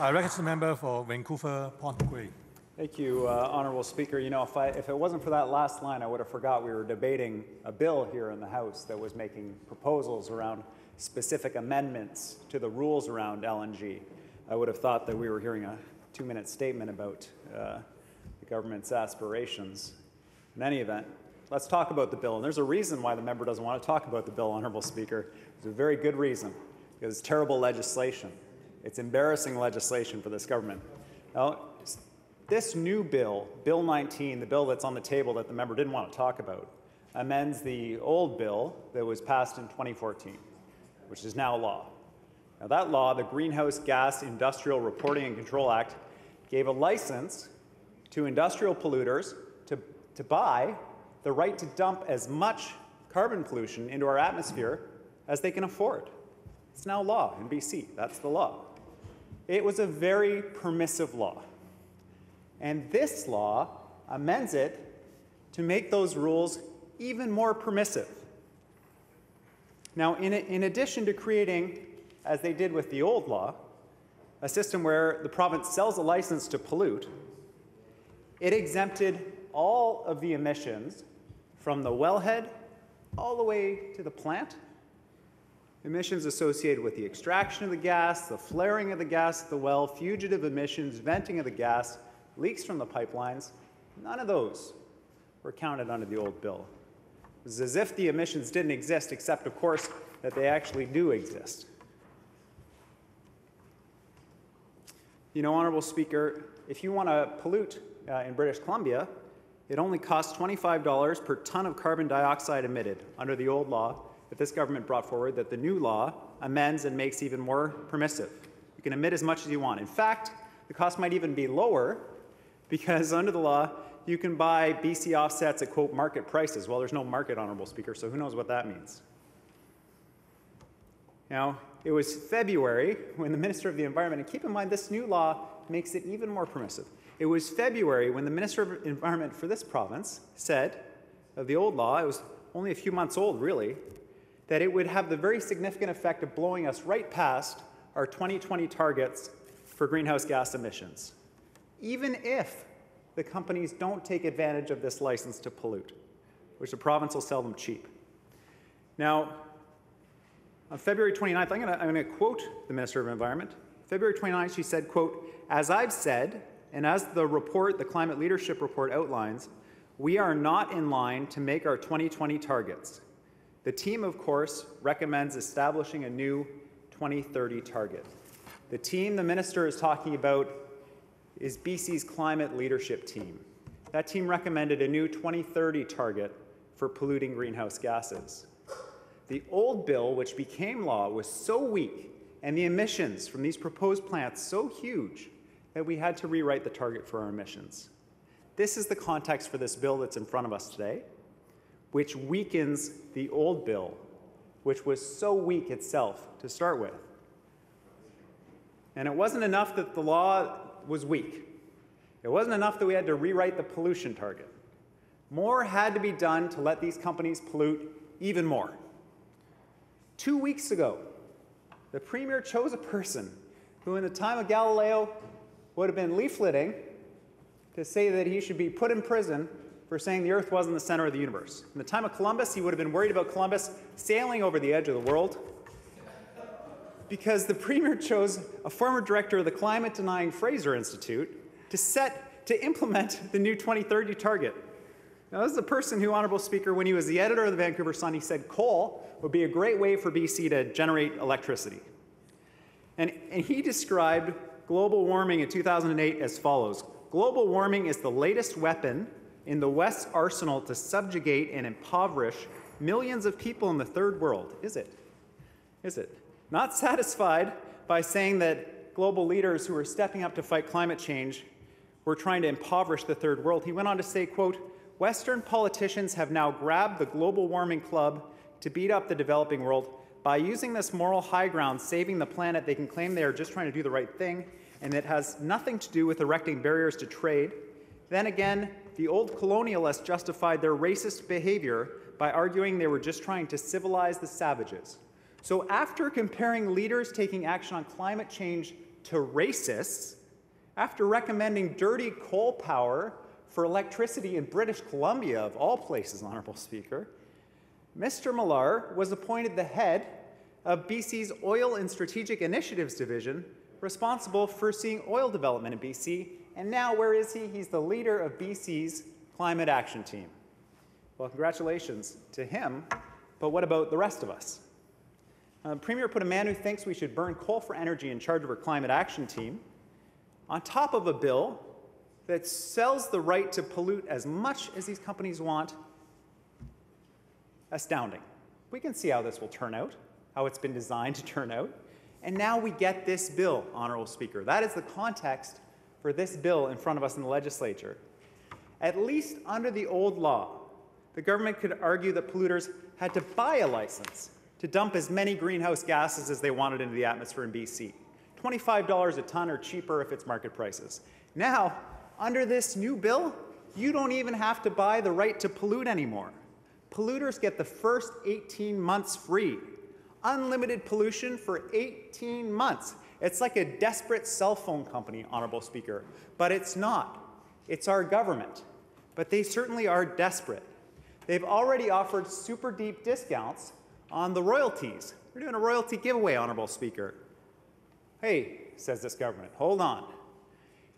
I recognize the member for Vancouver Point Thank you, uh, Honourable Speaker. You know, if, I, if it wasn't for that last line, I would have forgot we were debating a bill here in the House that was making proposals around specific amendments to the rules around LNG. I would have thought that we were hearing a two-minute statement about uh, the government's aspirations. In any event, let's talk about the bill. And there's a reason why the member doesn't want to talk about the bill, Honourable Speaker. There's a very good reason. Because it's terrible legislation. It's embarrassing legislation for this government. Now, this new bill, Bill 19, the bill that's on the table that the member didn't want to talk about, amends the old bill that was passed in 2014, which is now law. Now, that law, the Greenhouse Gas Industrial Reporting and Control Act, gave a license to industrial polluters to, to buy the right to dump as much carbon pollution into our atmosphere as they can afford. It's now law in BC. That's the law. It was a very permissive law. And this law amends it to make those rules even more permissive. Now, in, in addition to creating, as they did with the old law, a system where the province sells a license to pollute, it exempted all of the emissions from the wellhead all the way to the plant emissions associated with the extraction of the gas, the flaring of the gas at the well, fugitive emissions, venting of the gas, leaks from the pipelines, none of those were counted under the old bill. It was as if the emissions didn't exist, except, of course, that they actually do exist. You know, Honourable Speaker, if you want to pollute uh, in British Columbia, it only costs $25 per ton of carbon dioxide emitted under the old law that this government brought forward that the new law amends and makes even more permissive. You can emit as much as you want. In fact, the cost might even be lower because under the law, you can buy BC offsets at quote market prices. Well, there's no market, Honourable Speaker, so who knows what that means. Now, it was February when the Minister of the Environment, and keep in mind this new law makes it even more permissive. It was February when the Minister of Environment for this province said of the old law, it was only a few months old really, that it would have the very significant effect of blowing us right past our 2020 targets for greenhouse gas emissions, even if the companies don't take advantage of this license to pollute, which the province will sell them cheap. Now, on February 29th, I'm going to quote the Minister of Environment. February 29th, she said, quote, as I've said, and as the report, the Climate Leadership Report outlines, we are not in line to make our 2020 targets. The team, of course, recommends establishing a new 2030 target. The team the minister is talking about is BC's climate leadership team. That team recommended a new 2030 target for polluting greenhouse gases. The old bill, which became law, was so weak and the emissions from these proposed plants so huge that we had to rewrite the target for our emissions. This is the context for this bill that's in front of us today which weakens the old bill, which was so weak itself to start with. And it wasn't enough that the law was weak. It wasn't enough that we had to rewrite the pollution target. More had to be done to let these companies pollute even more. Two weeks ago, the Premier chose a person who, in the time of Galileo, would have been leafleting to say that he should be put in prison for saying the Earth wasn't the center of the universe. In the time of Columbus, he would have been worried about Columbus sailing over the edge of the world because the premier chose a former director of the climate denying Fraser Institute to set to implement the new 2030 target. Now, this is a person who, Honorable Speaker, when he was the editor of the Vancouver Sun, he said coal would be a great way for BC to generate electricity. And, and he described global warming in 2008 as follows Global warming is the latest weapon in the West's arsenal to subjugate and impoverish millions of people in the third world, is it? Is it? Not satisfied by saying that global leaders who are stepping up to fight climate change were trying to impoverish the third world, he went on to say, quote, Western politicians have now grabbed the global warming club to beat up the developing world. By using this moral high ground, saving the planet, they can claim they are just trying to do the right thing, and it has nothing to do with erecting barriers to trade. Then again, the old colonialists justified their racist behavior by arguing they were just trying to civilize the savages. So, after comparing leaders taking action on climate change to racists after recommending dirty coal power for electricity in British Columbia, of all places, Honourable Speaker. Mr. Mihlar was appointed the head of BC's Oil and Strategic Initiatives Division, responsible for seeing oil development in BC. And now, where is he? He's the leader of BC's climate action team. Well, congratulations to him, but what about the rest of us? Uh, Premier put a man who thinks we should burn coal for energy in charge of her climate action team on top of a bill that sells the right to pollute as much as these companies want. Astounding. We can see how this will turn out, how it's been designed to turn out. And now we get this bill, Honorable Speaker. That is the context for this bill in front of us in the legislature. At least under the old law, the government could argue that polluters had to buy a license to dump as many greenhouse gases as they wanted into the atmosphere in BC. $25 a ton or cheaper if it's market prices. Now, under this new bill, you don't even have to buy the right to pollute anymore. Polluters get the first 18 months free. Unlimited pollution for 18 months. It's like a desperate cell phone company, Honorable Speaker, but it's not. It's our government. But they certainly are desperate. They've already offered super deep discounts on the royalties. We're doing a royalty giveaway, Honorable Speaker. Hey, says this government, hold on.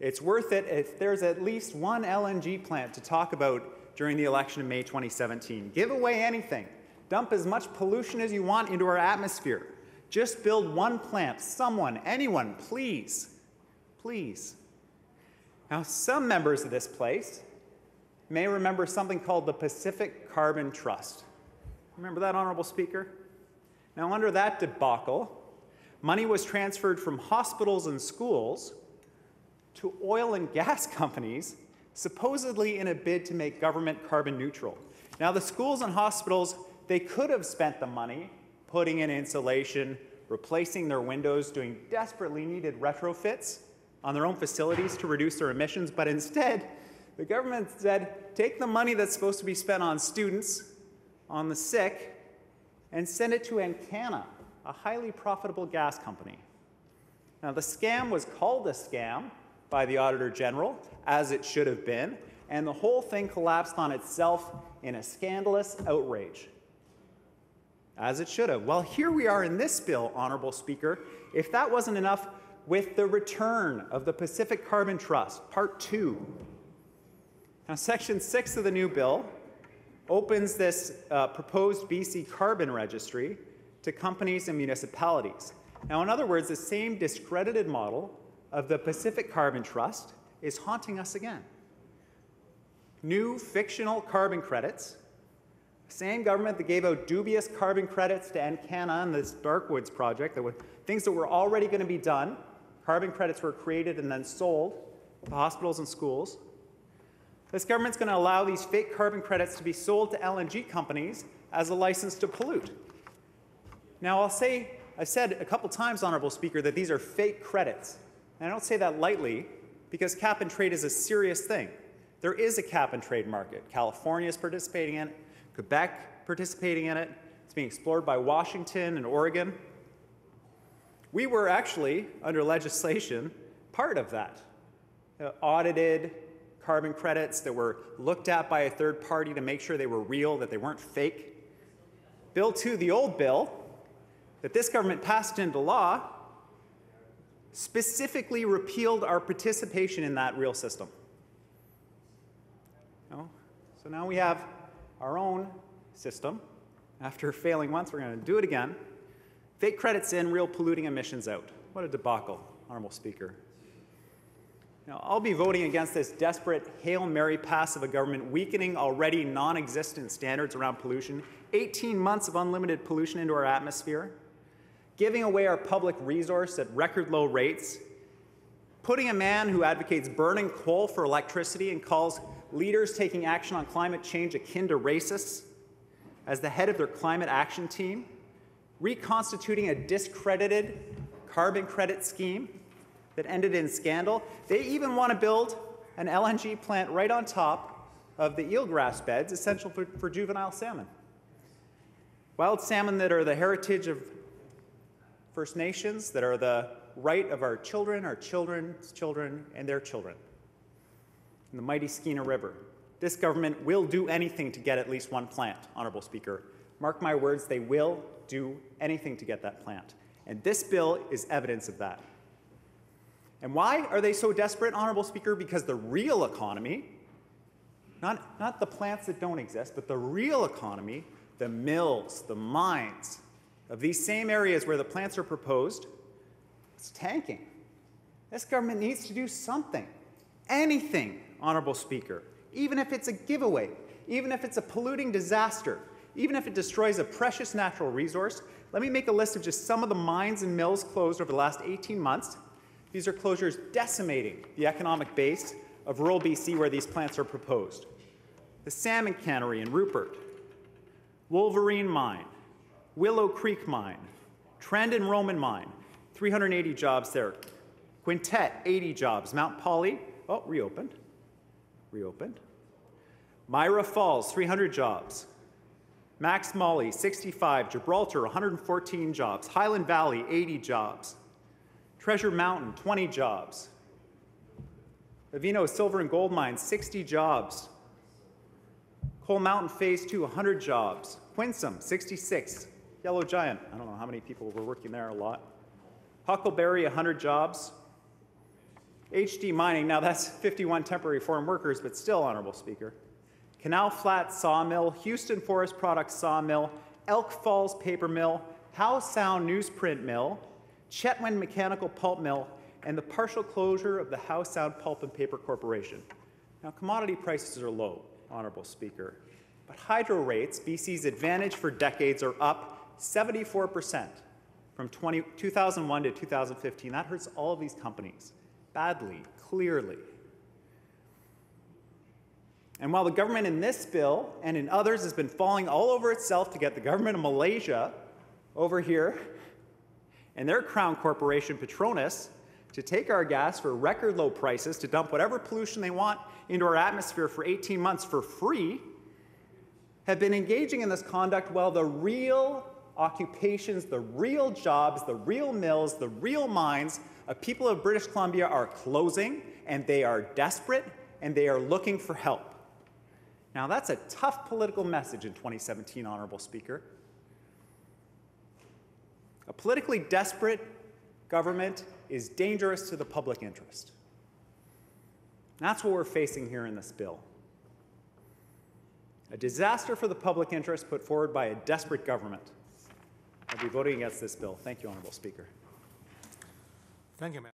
It's worth it if there's at least one LNG plant to talk about during the election in May 2017. Give away anything. Dump as much pollution as you want into our atmosphere. Just build one plant. Someone, anyone, please. Please. Now, some members of this place may remember something called the Pacific Carbon Trust. Remember that, Honorable Speaker? Now, under that debacle, money was transferred from hospitals and schools to oil and gas companies, supposedly in a bid to make government carbon neutral. Now, the schools and hospitals, they could have spent the money putting in insulation, replacing their windows, doing desperately needed retrofits on their own facilities to reduce their emissions, but instead, the government said take the money that's supposed to be spent on students, on the sick, and send it to Encana, a highly profitable gas company. Now, the scam was called a scam by the Auditor General, as it should have been, and the whole thing collapsed on itself in a scandalous outrage. As it should have. Well, here we are in this bill, Honorable Speaker. If that wasn't enough, with the return of the Pacific Carbon Trust, Part 2. Now, Section 6 of the new bill opens this uh, proposed BC carbon registry to companies and municipalities. Now, in other words, the same discredited model of the Pacific Carbon Trust is haunting us again. New fictional carbon credits, same government that gave out dubious carbon credits to Encana and this Darkwoods project, that were things that were already going to be done. Carbon credits were created and then sold to hospitals and schools. This government's going to allow these fake carbon credits to be sold to LNG companies as a license to pollute. Now, I'll say, I've said a couple times, Honorable Speaker, that these are fake credits. And I don't say that lightly because cap and trade is a serious thing. There is a cap and trade market. California is participating in it, Quebec participating in it. It's being explored by Washington and Oregon. We were actually, under legislation, part of that. Uh, audited, carbon credits that were looked at by a third party to make sure they were real, that they weren't fake. Bill 2, the old bill, that this government passed into law, specifically repealed our participation in that real system. No? So now we have our own system. After failing once, we're going to do it again. Fake credits in, real polluting emissions out. What a debacle, Honorable Speaker. Now, I'll be voting against this desperate Hail Mary pass of a government weakening already non existent standards around pollution, 18 months of unlimited pollution into our atmosphere, giving away our public resource at record low rates, putting a man who advocates burning coal for electricity and calls leaders taking action on climate change akin to racists as the head of their climate action team, reconstituting a discredited carbon credit scheme that ended in scandal. They even want to build an LNG plant right on top of the eelgrass beds, essential for, for juvenile salmon. Wild salmon that are the heritage of First Nations, that are the right of our children, our children's children, and their children. In the mighty Skeena River. This government will do anything to get at least one plant, Honorable Speaker. Mark my words, they will do anything to get that plant. And this bill is evidence of that. And why are they so desperate, Honorable Speaker? Because the real economy, not, not the plants that don't exist, but the real economy, the mills, the mines of these same areas where the plants are proposed, it's tanking. This government needs to do something, anything, Honorable Speaker, even if it's a giveaway, even if it's a polluting disaster, even if it destroys a precious natural resource. Let me make a list of just some of the mines and mills closed over the last 18 months. These are closures decimating the economic base of rural BC where these plants are proposed. The Salmon Cannery in Rupert, Wolverine Mine, Willow Creek Mine, Trend and Roman Mine, 380 jobs there. Quintette, 80 jobs. Mount Polley, oh, reopened. Reopened. Myra Falls, 300 jobs. Max Moly, 65. Gibraltar, 114 jobs. Highland Valley, 80 jobs. Treasure Mountain, 20 jobs. Avino Silver and Gold Mine, 60 jobs. Coal Mountain Phase 2, 100 jobs. Quinsam, 66. Yellow Giant, I don't know how many people were working there, a lot. Huckleberry, 100 jobs. HD Mining, now that's 51 temporary foreign workers, but still, Honorable Speaker. Canal Flat Sawmill, Houston Forest Products Sawmill, Elk Falls Paper Mill, Howe Sound Newsprint Mill, Chetwynd Mechanical Pulp Mill, and the partial closure of the Howe Sound Pulp and Paper Corporation. Now, commodity prices are low, Honorable Speaker, but hydro rates, BC's advantage for decades, are up 74% from 20, 2001 to 2015. That hurts all of these companies badly, clearly. And while the government in this bill and in others has been falling all over itself to get the government of Malaysia over here and their crown corporation Petronas to take our gas for record low prices, to dump whatever pollution they want into our atmosphere for 18 months for free, have been engaging in this conduct while the real occupations, the real jobs, the real mills, the real mines of people of British Columbia are closing and they are desperate and they are looking for help. Now, that's a tough political message in 2017, Honorable Speaker. A politically desperate government is dangerous to the public interest. That's what we're facing here in this bill. A disaster for the public interest put forward by a desperate government. I'll be voting against this bill. Thank you, Honorable Speaker. Thank you, ma'am.